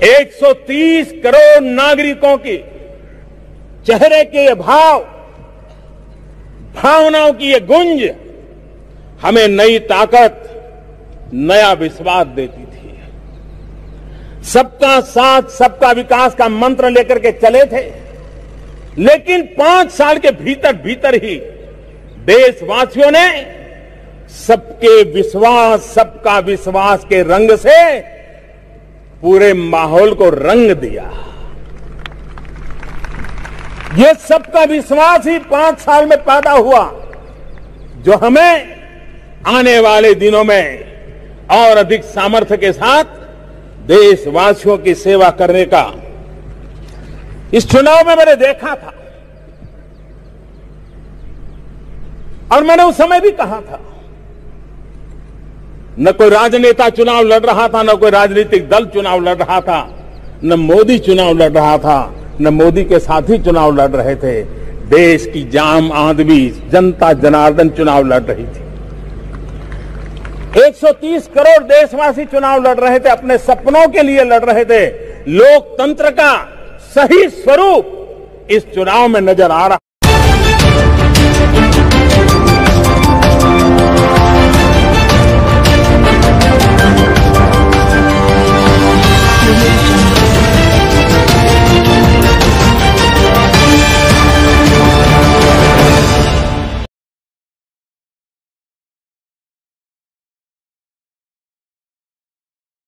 130 करोड़ नागरिकों की चेहरे के ये भाव, भावनाओं की ये गुंज हमें नई ताकत, नया विश्वास देती थी। सबका साथ, सबका विकास का मंत्र लेकर के चले थे। लेकिन पाँच साल के भीतर भीतर ही देशवासियों ने सबके विश्वास, सबका विश्वास के रंग से पूरे माहौल को रंग दिया। ये सबका विश्वास ही पाँच साल में पैदा हुआ, जो हमें आने वाले दिनों में और अधिक सामर्थ्य के साथ देशवासियों की सेवा करने का इस चुनाव में मैंने देखा था। और मैंने उस समय भी कहा था। न कोई राजनेता चुनाव लड़ रहा था, न कोई राजनीतिक दल चुनाव लड़ रहा था, न मोदी चुनाव लड़ रहा था, न मोदी के साथी चुनाव लड़ रहे थे। देश की जाम आदमी जनता जनार्दन चुनाव लड़ रही थी। 130 करोड़ देशवासी चुनाव लड़ रहे थे, अपने सपनों के लिए लड़ रहे थे। लोकतंत्र का सही स्वरूप इस चुनाव में नज़र आ रहा